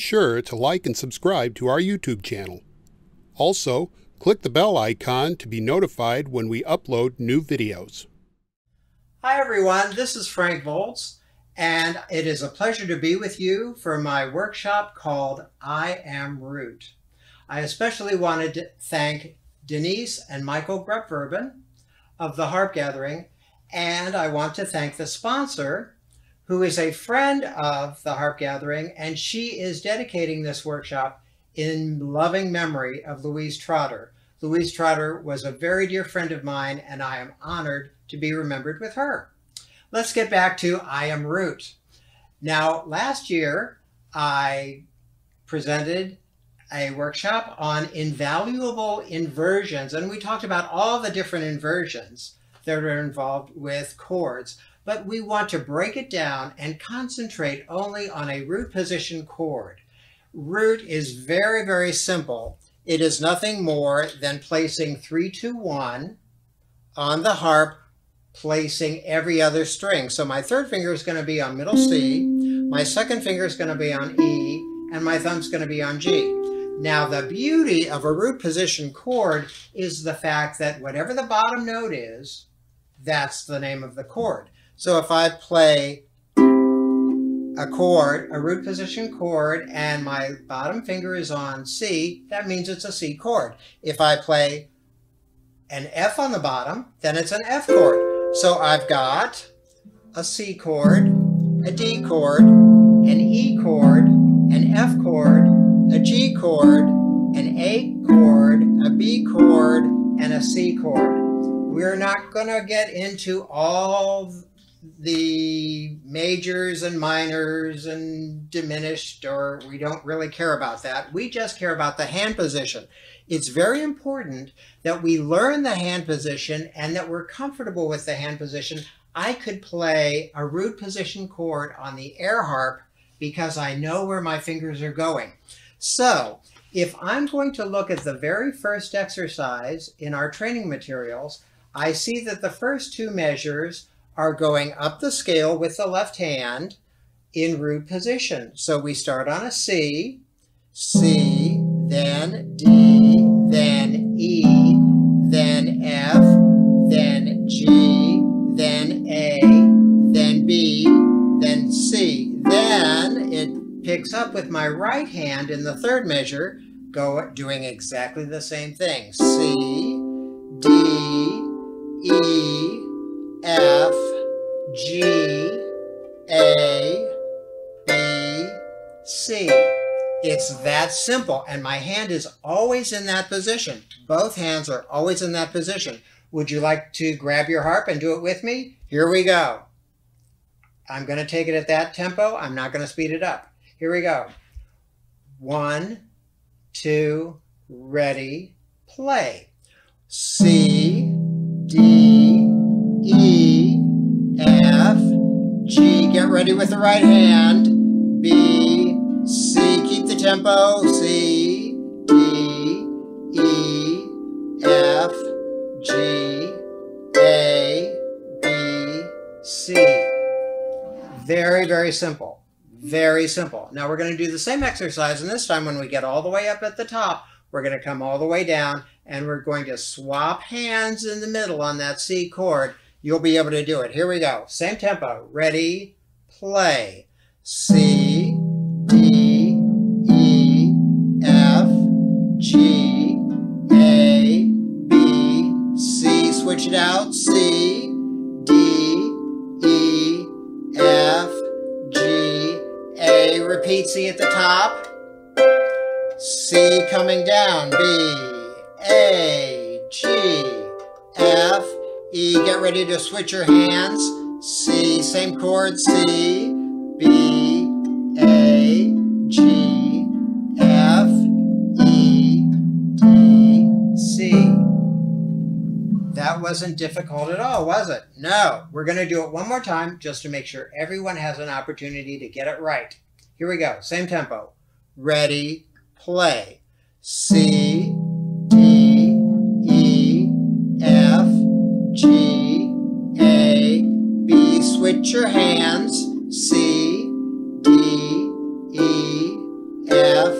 Sure to like and subscribe to our YouTube channel. Also, click the bell icon to be notified when we upload new videos. Hi everyone, this is Frank Voltz, and it is a pleasure to be with you for my workshop called I Am Root. I especially wanted to thank Denise and Michael Grupp-Verbon of the Harp Gathering, and I want to thank the sponsor, who is a friend of the Harp Gathering, and she is dedicating this workshop in loving memory of Louise Trotter. Louise Trotter was a very dear friend of mine, and I am honored to be remembered with her. Let's get back to I Am Root. Now, last year, I presented a workshop on invaluable inversions, and we talked about all the different inversions that are involved with chords but we want to break it down and concentrate only on a root position chord. Root is very, very simple. It is nothing more than placing 3, 2, 1 on the harp, placing every other string. So my third finger is going to be on middle C, my second finger is going to be on E, and my thumb's going to be on G. Now the beauty of a root position chord is the fact that whatever the bottom note is, that's the name of the chord. So if I play a chord, a root position chord, and my bottom finger is on C, that means it's a C chord. If I play an F on the bottom, then it's an F chord. So I've got a C chord, a D chord, an E chord, an F chord, a G chord, an A chord, a B chord, and a C chord. We're not going to get into all the majors and minors and diminished, or we don't really care about that. We just care about the hand position. It's very important that we learn the hand position and that we're comfortable with the hand position. I could play a root position chord on the air harp because I know where my fingers are going. So if I'm going to look at the very first exercise in our training materials, I see that the first two measures are going up the scale with the left hand in root position. So we start on a C, C, then D, then E, then F, then G, then A, then B, then C. Then it picks up with my right hand in the third measure, go doing exactly the same thing. C, D, E, F, It's that simple, and my hand is always in that position. Both hands are always in that position. Would you like to grab your harp and do it with me? Here we go. I'm going to take it at that tempo. I'm not going to speed it up. Here we go. One, two, ready, play. C, D, E, F, G, get ready with the right hand, tempo, C, D, E, F, G, A, B, C. Very, very simple. Very simple. Now we're going to do the same exercise, and this time when we get all the way up at the top, we're going to come all the way down, and we're going to swap hands in the middle on that C chord. You'll be able to do it. Here we go. Same tempo. Ready, play. C, Switch it out. C, D, E, F, G, A. Repeat C at the top. C coming down, B, A, G, F, E, get ready to switch your hands. C, same chord, C, Wasn't difficult at all, was it? No. We're going to do it one more time just to make sure everyone has an opportunity to get it right. Here we go. Same tempo. Ready, play. C, D, E, F, G, A, B. Switch your hands. C, D, E, F,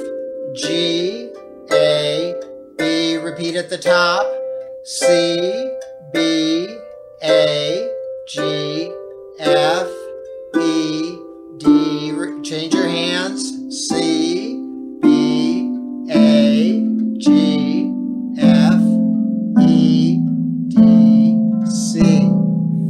G, A, B. Repeat at the top. C, A, G, F, E, D. Change your hands. C, B, A, G, F, E, D, C.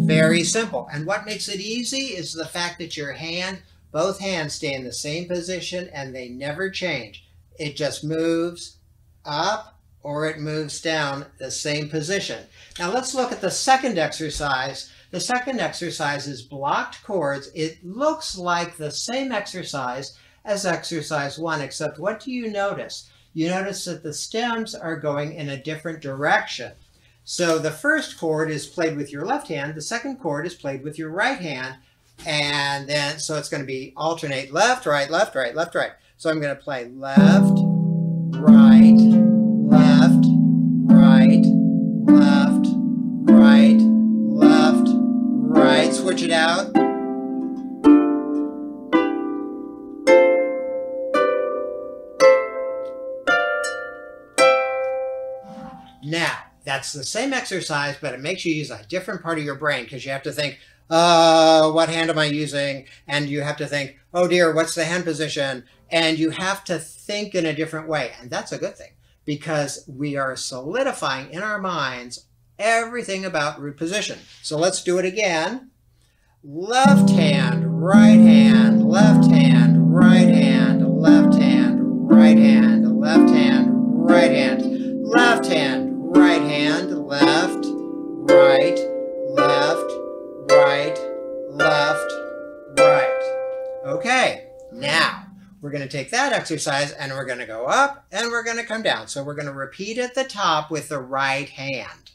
Very simple. And what makes it easy is the fact that your hand, both hands stay in the same position and they never change. It just moves up or it moves down the same position. Now let's look at the second exercise. The second exercise is blocked chords. It looks like the same exercise as exercise one, except what do you notice? You notice that the stems are going in a different direction. So the first chord is played with your left hand, the second chord is played with your right hand, and then, so it's going to be alternate left, right, left, right, left, right. So I'm going to play left, right, Now, that's the same exercise, but it makes you use a different part of your brain because you have to think, uh, what hand am I using? And you have to think, oh dear, what's the hand position? And you have to think in a different way. And that's a good thing because we are solidifying in our minds everything about root position. So let's do it again. Left hand, right hand, left hand, right hand, left hand, right hand, take that exercise and we're going to go up and we're going to come down. So we're going to repeat at the top with the right hand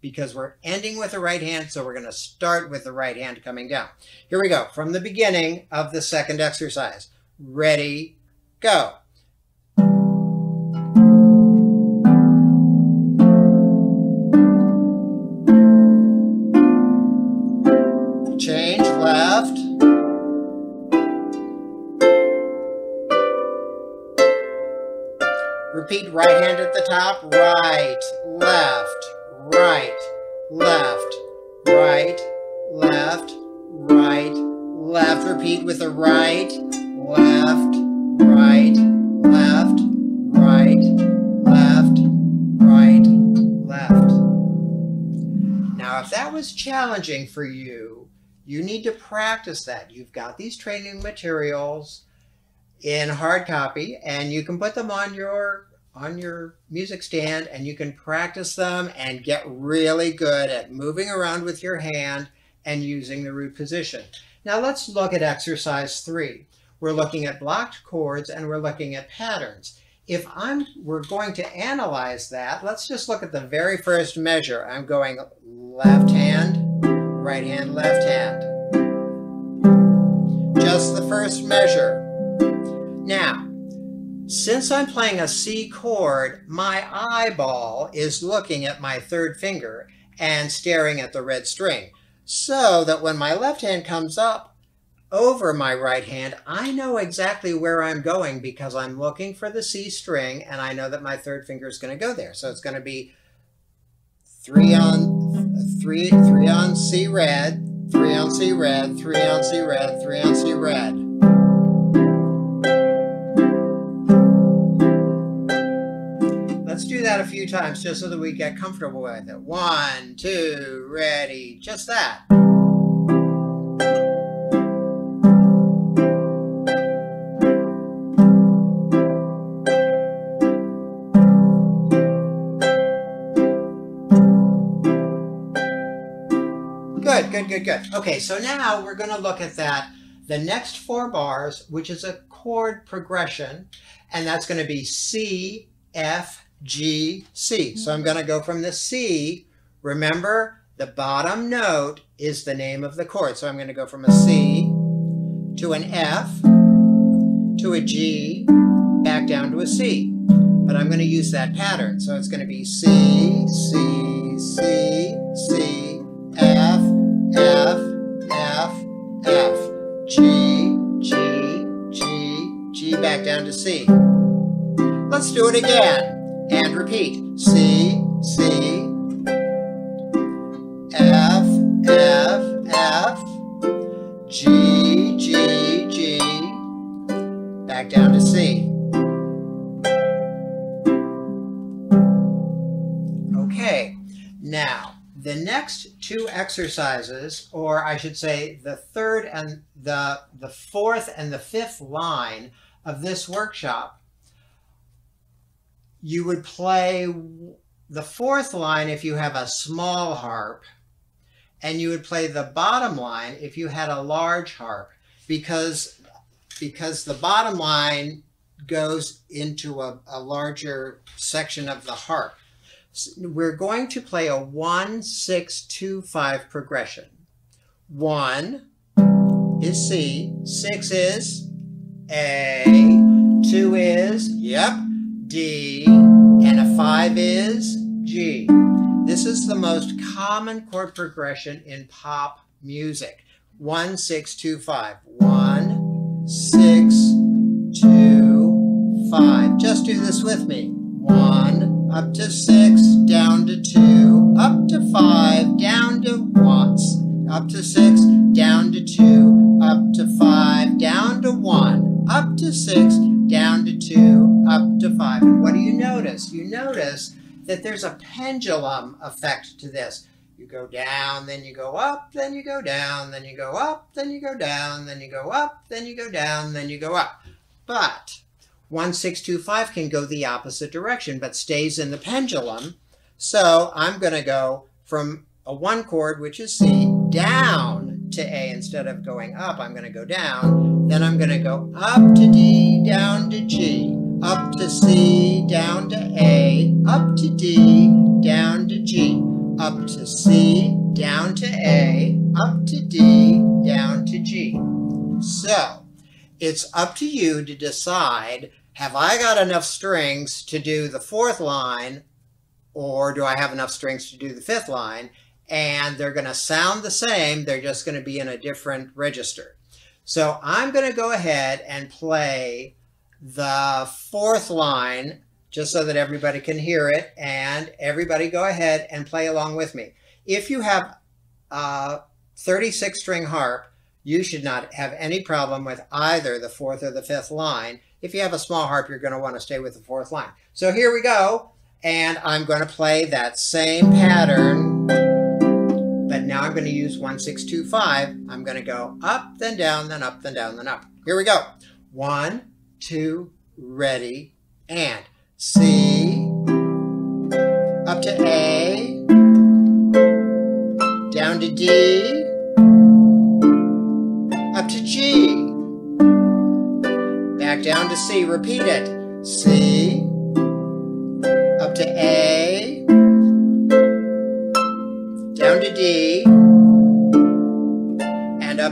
because we're ending with the right hand, so we're going to start with the right hand coming down. Here we go, from the beginning of the second exercise. Ready, go. Repeat right hand at the top, right, left, right, left, right, left, right, left. Repeat with the right, left, right, left, right, left, right, left. Now, if that was challenging for you, you need to practice that. You've got these training materials in hard copy and you can put them on your on your music stand and you can practice them and get really good at moving around with your hand and using the root position. Now let's look at exercise three. We're looking at blocked chords and we're looking at patterns. If I'm, we're going to analyze that, let's just look at the very first measure. I'm going left hand, right hand, left hand. Just the first measure. Now, since I'm playing a C chord, my eyeball is looking at my third finger and staring at the red string. So that when my left hand comes up over my right hand, I know exactly where I'm going because I'm looking for the C string and I know that my third finger is going to go there. So it's going to be three on three, three on C red, three on C red, three on C red, three on C red. That a few times just so that we get comfortable with it. One, two, ready, just that. Good, good, good, good. Okay, so now we're going to look at that, the next four bars, which is a chord progression, and that's going to be C, F, G, C. So I'm going to go from the C. Remember, the bottom note is the name of the chord. So I'm going to go from a C to an F to a G, back down to a C. But I'm going to use that pattern. So it's going to be C, C, C, C, F, F, F, F, G, G, G, G, back down to C. Let's do it again and repeat. C, C, F, F, F, G, G, G, back down to C. Okay, now the next two exercises, or I should say the third and the, the fourth and the fifth line of this workshop, you would play the fourth line if you have a small harp, and you would play the bottom line if you had a large harp, because, because the bottom line goes into a, a larger section of the harp we're going to play a 1, 6, 2, 5 progression. 1 is C, 6 is A, 2 is, yep, D, and a 5 is G. This is the most common chord progression in pop music. 1, 6, 2, 5. 1, 6, 2, 5. Just do this with me. 1, up to six, down to two, up to five, down to once, up to six, down to two, up to five, down to one, up to six, down to two, up to five. And what do you notice? You notice that there's a pendulum effect to this. You go down, then you go up, then you go down, then you go up, then you go down, then you go up, then you go down, then you go up. But 1625 can go the opposite direction, but stays in the pendulum. So I'm going to go from a one chord, which is C, down to A. Instead of going up, I'm going to go down. Then I'm going to go up to D, down to G, up to C, down to A, up to D, down to G, up to C, down to A, up to D, down to G. So, it's up to you to decide, have I got enough strings to do the fourth line or do I have enough strings to do the fifth line? And they're going to sound the same, they're just going to be in a different register. So I'm going to go ahead and play the fourth line just so that everybody can hear it and everybody go ahead and play along with me. If you have a 36 string harp, you should not have any problem with either the fourth or the fifth line. If you have a small harp, you're going to want to stay with the fourth line. So here we go, and I'm going to play that same pattern, now I'm going to use 1625. I'm going to go up, then down, then up, then down, then up. Here we go. One, two, ready, and C, up to A, down to D, up to G, back down to C, repeat it. C,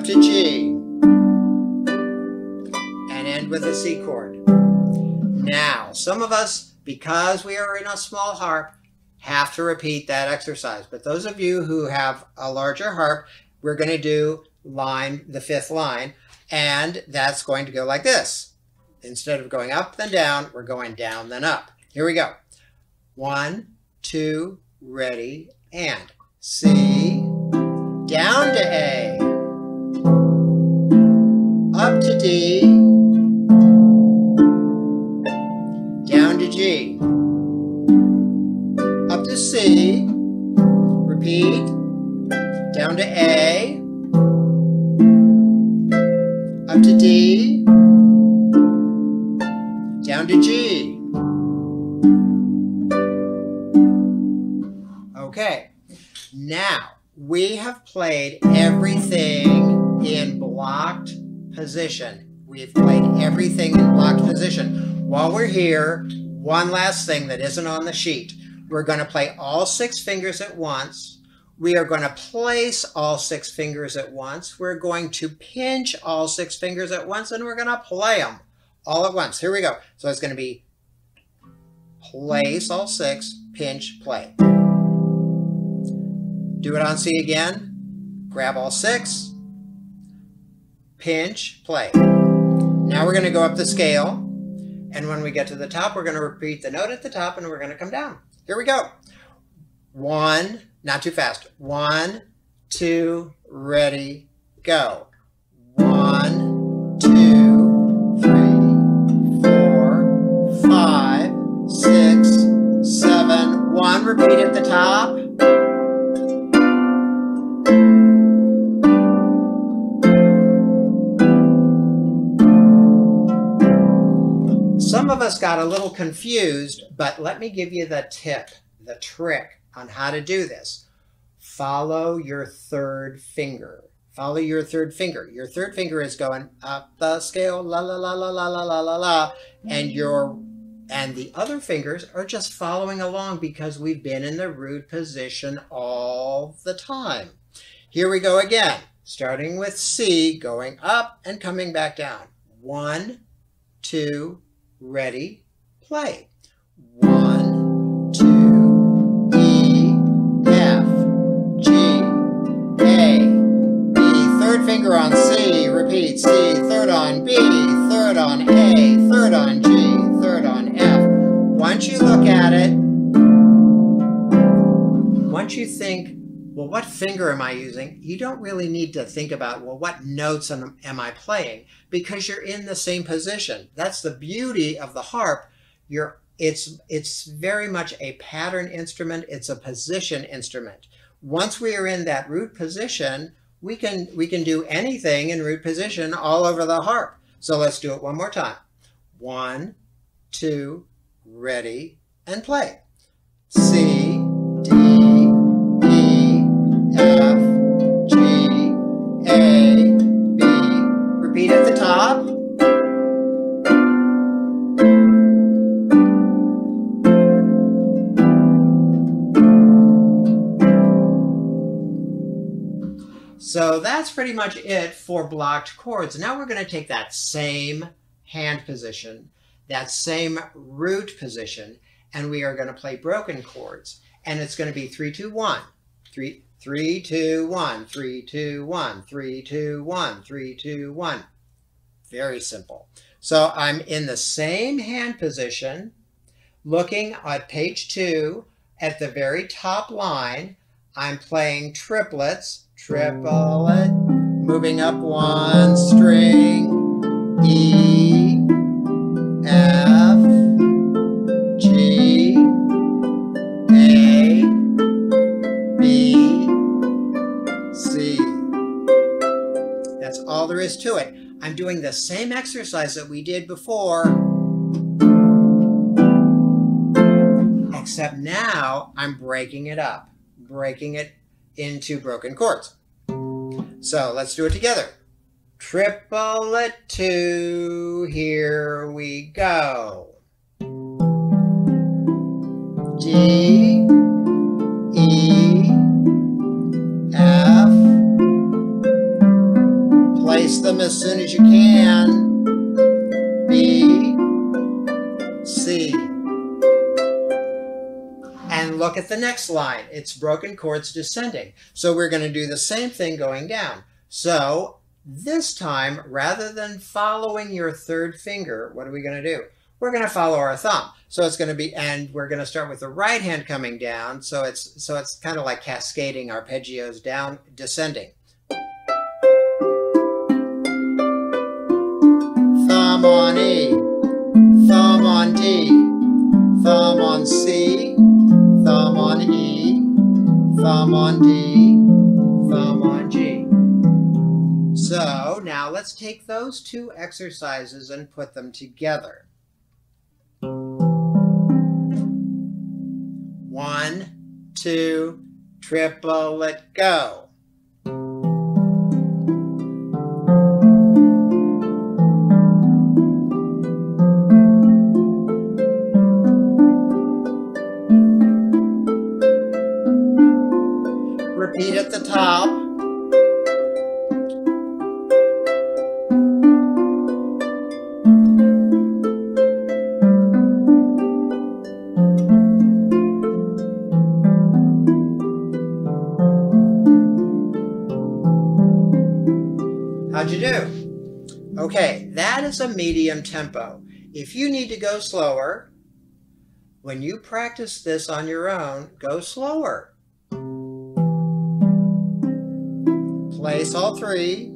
to G, and end with a C chord. Now, some of us, because we are in a small harp, have to repeat that exercise. But those of you who have a larger harp, we're going to do line, the fifth line, and that's going to go like this. Instead of going up then down, we're going down then up. Here we go. One, two, ready, and C, down to A, to D, down to G, up to C, repeat, down to A, up to D, down to G. Okay, now we have played everything in blocked position. We've played everything in blocked position. While we're here, one last thing that isn't on the sheet. We're going to play all six fingers at once we are going to place all six fingers at once. We're going to pinch all six fingers at once, and we're going to play them all at once. Here we go. So it's going to be place all six, pinch, play. Do it on C again. Grab all six, pinch, play. Now we're going to go up the scale, And when we get to the top, we're going to repeat the note at the top and we're going to come down. Here we go. One, not too fast. One, two, ready, go. One, two, three, four, five, six, seven. One, repeat at the top. Us got a little confused, but let me give you the tip, the trick on how to do this. Follow your third finger. Follow your third finger. Your third finger is going up the scale, la la la la la la la la la, and your and the other fingers are just following along because we've been in the root position all the time. Here we go again, starting with C, going up and coming back down. One, two, ready, play. One, two, E, F, G, A, B. Third finger on C, repeat C. Third on B, third on A, third on G, third on F. Once you look at it, once you think, well, what finger am I using? You don't really need to think about, well, what notes am, I playing? Because you're in the same position. That's the beauty of the harp. You're, it's, it's very much a pattern instrument. It's a position instrument. Once we are in that root position, we can, we can do anything in root position all over the harp. So let's do it one more time. One, two, ready, and play. C, So that's pretty much it for blocked chords. Now we're going to take that same hand position, that same root position, and we are going to play broken chords. And it's going to be three, two, one, three, three, two, one, three, two, one, three, two, one, three, two, one. Very simple. So I'm in the same hand position, looking at page two, at the very top line, I'm playing triplets, triplet, moving up one string, E, F, G, A, B, C. That's all there is to it. I'm doing the same exercise that we did before, except now I'm breaking it up, breaking it into broken chords. So let's do it together. Triplet two, here we go. D, E, F. Place them as soon as you can. The next line. It's broken chords descending. So we're going to do the same thing going down. So this time, rather than following your third finger, what are we going to do? We're going to follow our thumb. So it's going to be, and we're going to start with the right hand coming down. So it's, so it's kind of like cascading arpeggios down, descending. Thumb on E, thumb on D, thumb on C, thumb on D, thumb on G. So now let's take those two exercises and put them together. One, two, triplet, go. A medium tempo. If you need to go slower, when you practice this on your own, go slower. Place all three.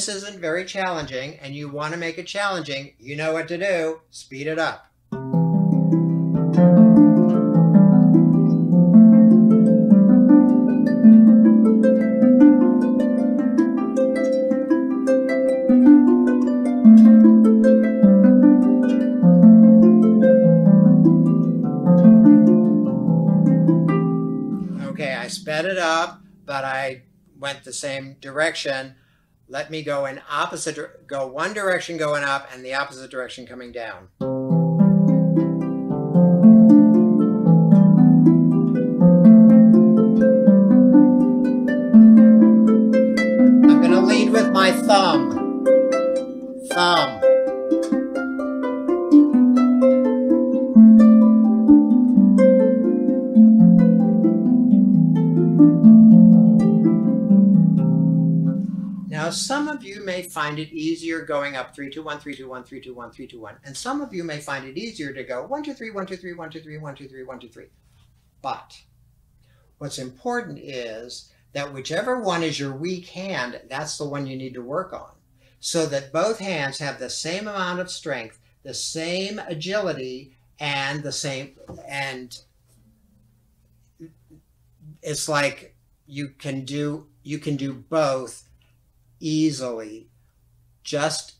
This isn't very challenging and you want to make it challenging, you know what to do. Speed it up. Okay, I sped it up, but I went the same direction. Let me go in opposite, go one direction going up and the opposite direction coming down. I'm to lead with my thumb. Thumb. Find it easier going up 3, 2, 1, 3, 2, 1, 3, 2, 1, 3, 2, 1. And some of you may find it easier to go 1, 2, 3, 1, 2, 3, 1, 2, 3, 1, 2, 3, 1, 2, 3. But what's important is that whichever one is your weak hand, that's the one you need to work on. So that both hands have the same amount of strength, the same agility, and the same, and it's like you can do you can do both easily just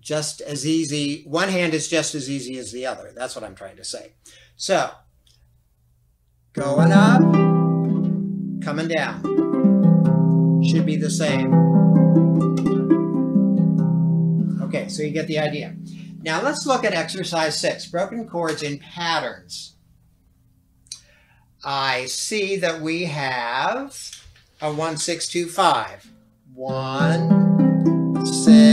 just as easy one hand is just as easy as the other. That's what i'm trying to say. So going up coming down should be the same. Okay so you get the idea. Now let's look at exercise six broken chords in patterns. I see that we have a 1625 one, six,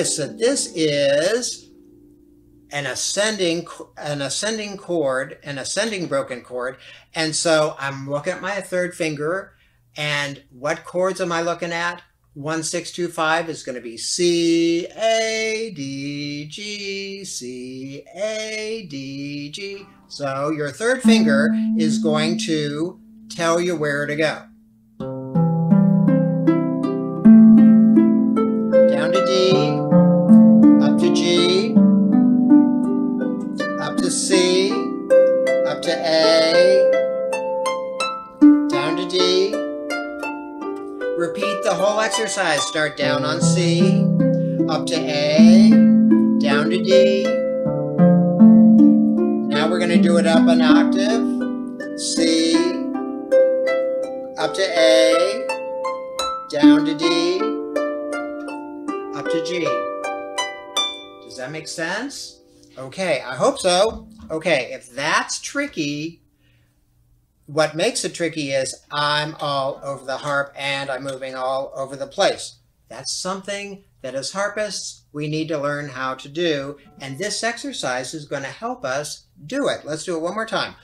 notice that this is an ascending an ascending chord, an ascending broken chord, and so I'm looking at my third finger, and what chords am I looking at? 1625 is going to be C, A, D, G, C, A, D, G. So your third finger is going to tell you where to go. Exercise. Start down on C, up to A, down to D. Now we're going to do it up an octave. C, up to A, down to D, up to G. Does that make sense? Okay, I hope so. Okay, if that's tricky, what makes it tricky is I'm all over the harp and I'm moving all over the place. That's something that as harpists we need to learn how to do, and this exercise is going to help us do it. Let's do it one more time.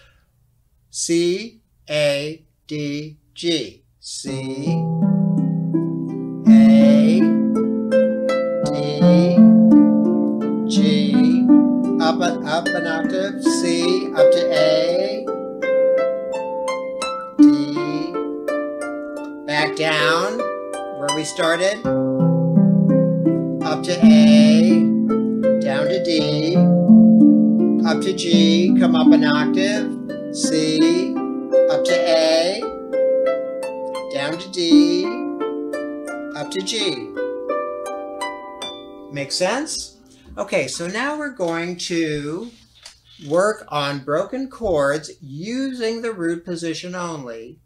C, A, D, G. C, A, D, G. Up, up an octave. C, up to A, back down where we started, up to A, down to D, up to G, come up an octave, C, up to A, down to D, up to G. Make sense? Okay, so now we're going to work on broken chords using the root position only,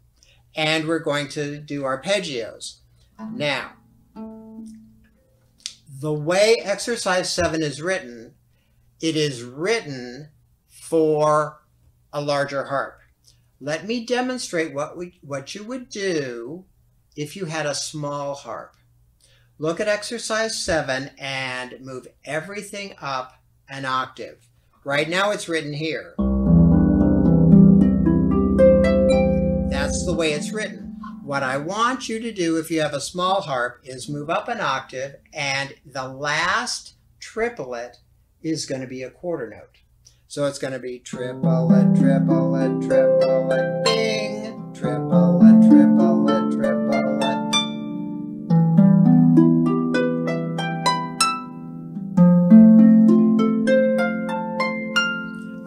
and we're going to do arpeggios. Uh-huh. Now, the way exercise 7 is written, it is written for a larger harp. Let me demonstrate what, we, what you would do if you had a small harp. Look at exercise seven and move everything up an octave. Right now it's written here. The way it's written. What I want you to do if you have a small harp is move up an octave and the last triplet is going to be a quarter note. So it's going to be triplet, triplet, triplet, bing, triplet, triplet, triplet.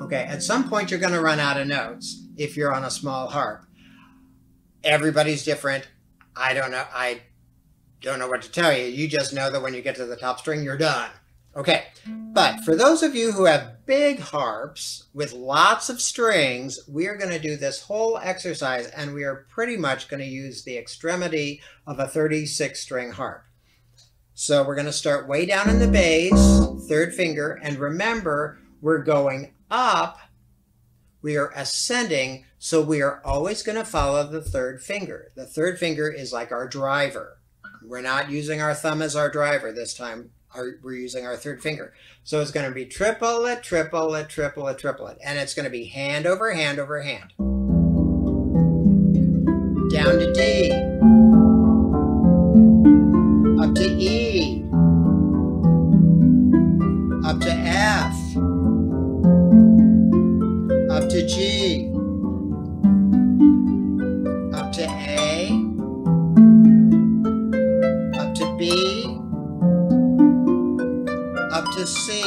Okay, at some point you're going to run out of notes if you're on a small harp. Everybody's different. I don't know. I don't know what to tell you. You just know that when you get to the top string, you're done. Okay, but for those of you who have big harps with lots of strings, we are going to do this whole exercise and we are pretty much going to use the extremity of a 36 string harp. So we're going to start way down in the bass, third finger, and remember we're going up, we are ascending, so we are always going to follow the third finger. The third finger is like our driver. We're not using our thumb as our driver this time our, we're using our third finger. So it's going to be triplet, triplet, triplet, triplet. And it's going to be hand over hand over hand. Down to D. Up to E. to G. Up to A. Up to B up to C.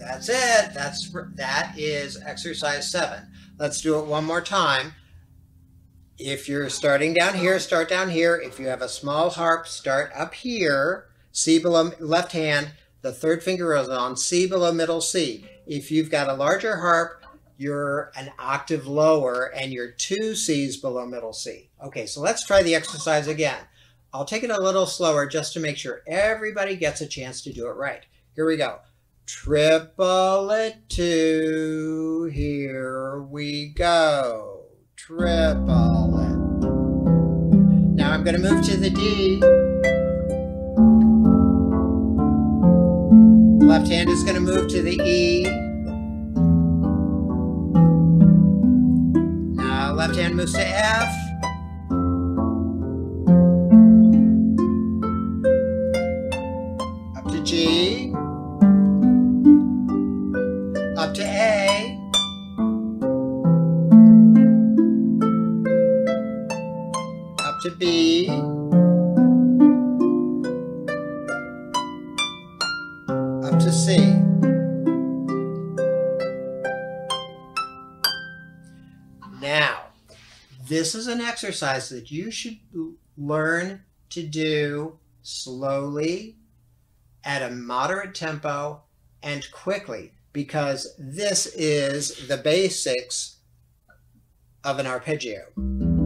That's it. That's that is exercise 7. Let's do it one more time. If you're starting down here, start down here. If you have a small harp, start up here. C below left hand, the third finger is on C below middle C. If you've got a larger harp, you're an octave lower and you're two C's below middle C. Okay, so let's try the exercise again. I'll take it a little slower just to make sure everybody gets a chance to do it right. Here we go. Triplet two, here we go. Triplet. Now I'm going to move to the D. Left hand is going to move to the E. Now left hand moves to F. G, exercise that you should learn to do slowly at a moderate tempo and quickly because this is the basics of an arpeggio.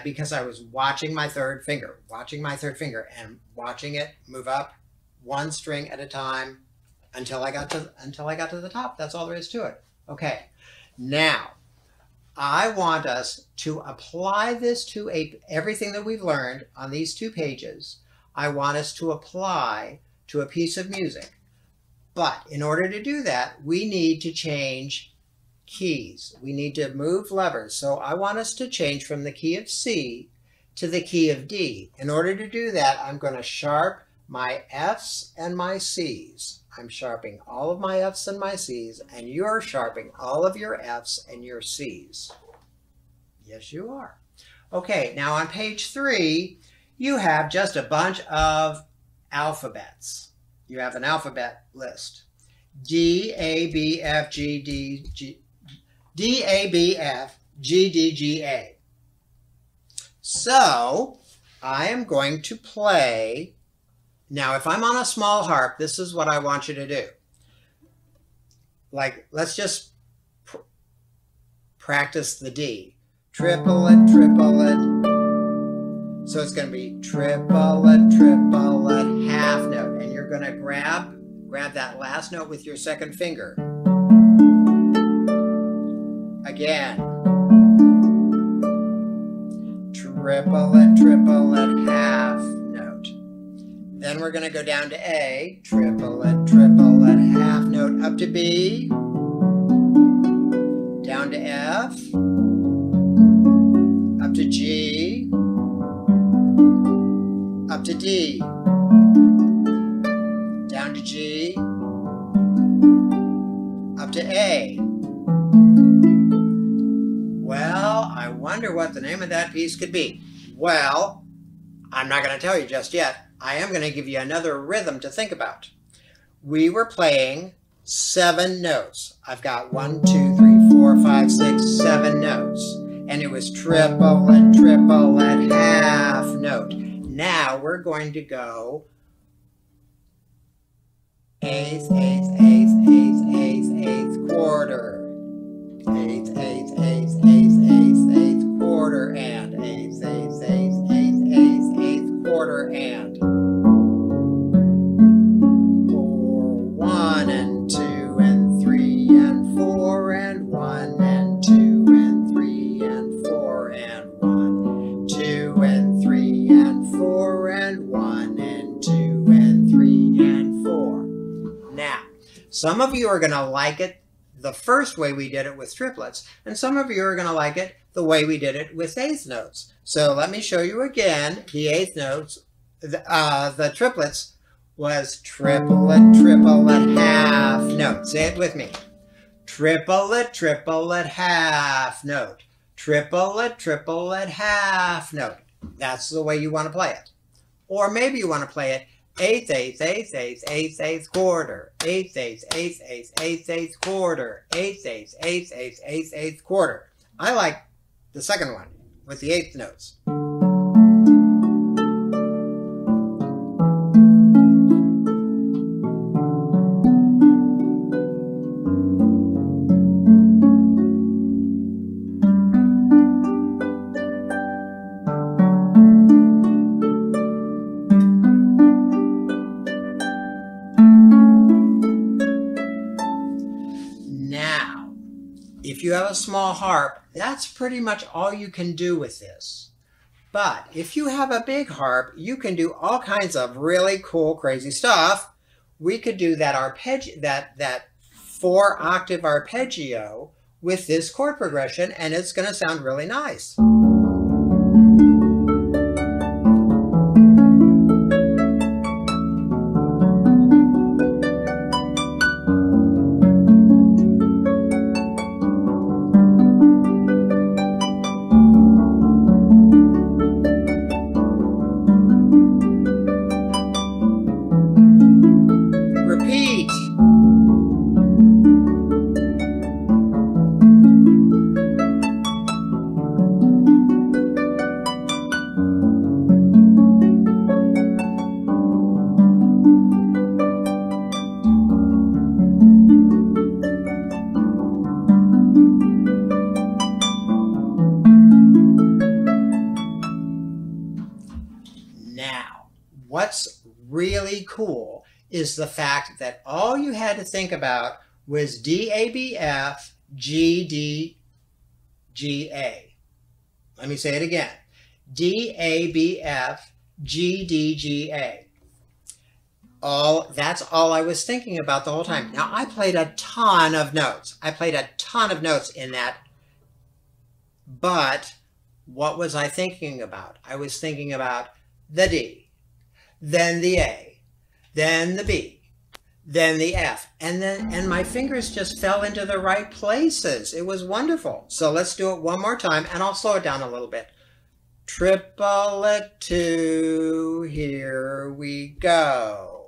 That because I was watching my third finger, watching my third finger and watching it move up one string at a time until I got to until I got to the top. That's all there is to it. Okay. Now, I want us to apply this to a, everything that we've learned on these two pages. I want us to apply to a piece of music. But in order to do that, we need to change keys. We need to move levers. So I want us to change from the key of C to the key of D. In order to do that, I'm going to sharp my F's and my C's. I'm sharpening all of my F's and my C's, and you're sharpening all of your F's and your C's. Yes, you are. Okay, now on page three, you have just a bunch of alphabets. You have an alphabet list. D, A, B, F, G, D, G, D, A, B, F, G, D, G, A. So I am going to play. Now, if I'm on a small harp, this is what I want you to do. Like, let's just pr practice the D. Triplet, triplet. So it's going to be triplet, triplet, half note. And you're going to grab, grab that last note with your second finger. Again. Triplet, triplet, half note. Then we're going to go down to A. Triplet, triplet, half note up to B. Down to F. Up to G. Up to D. Down to G. Up to A. wonder what the name of that piece could be. Well, I'm not going to tell you just yet. I am going to give you another rhythm to think about. We were playing seven notes. I've got one, two, three, four, five, six, seven notes. And it was triple and triple and half note. Now we're going to go eighth, eighth, eighth, eighth, eighth, eighth quarter. Eighth, eighth, eighth, eighth, quarter and. Eighth, eighth, eighth, eighth, eighth, eighth quarter and. Four, one and two and three and four and one and two and three and four and one, two and three and four and one and two and three and four. Now, some of you are going to like it the first way we did it with triplets, and some of you are going to like it the way we did it with eighth notes. So let me show you again the eighth notes. Uh, the triplets was triplet, triplet, half note. Say it with me. Triplet, triplet, half note. Triplet, triplet, half note. That's the way you want to play it. Or maybe you want to play it eighth, eighth, eighth, eighth, eighth, eighth quarter, eighth, eighth, eighth, eighth, eighth, eighth quarter, eighth, eighth, eighth, eighth, eighth, eighth quarter. I like the second one with the eighth notes. If you have a small harp, that's pretty much all you can do with this. But if you have a big harp, you can do all kinds of really cool, crazy stuff. We could do that arpeggio, that, that four octave arpeggio with this chord progression, and it's going to sound really nice. What's really cool is the fact that all you had to think about was DABF GDGA. Let me say it again. DABF GDGA. All that's all I was thinking about the whole time. Now I played a ton of notes. I played a ton of notes in that. But what was I thinking about? I was thinking about the D, then the A, then the B, then the F, and then and my fingers just fell into the right places. It was wonderful. So let's do it one more time, and I'll slow it down a little bit. Triple Triplet two, here we go.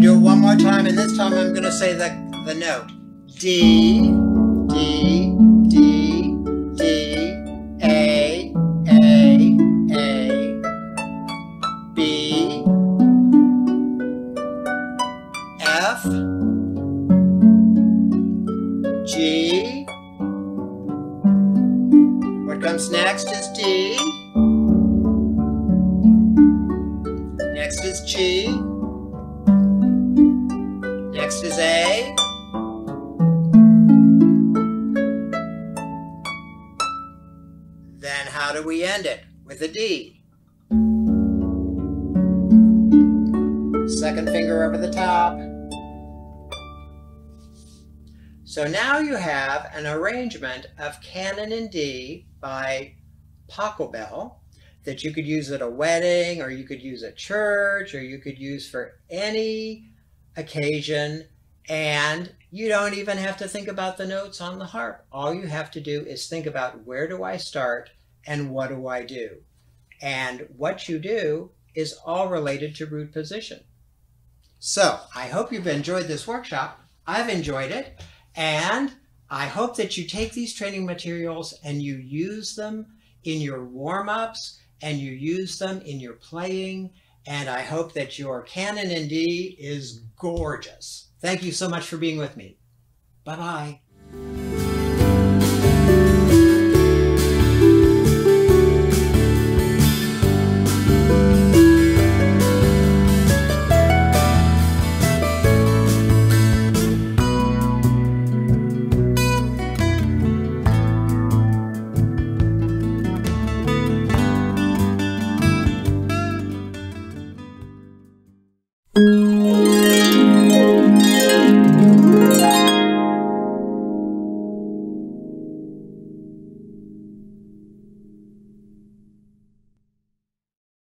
Do it one more time, and this time I'm going to say the, the note. D, D, Canon in D by Pachelbel that you could use at a wedding or you could use at church or you could use for any occasion and you don't even have to think about the notes on the harp. All you have to do is think about where do I start and what do I do? And what you do is all related to root position. So I hope you've enjoyed this workshop. I've enjoyed it. And I hope that you take these training materials and you use them in your warm-ups and you use them in your playing. And I hope that your Canon in D is gorgeous. Thank you so much for being with me. Bye-bye.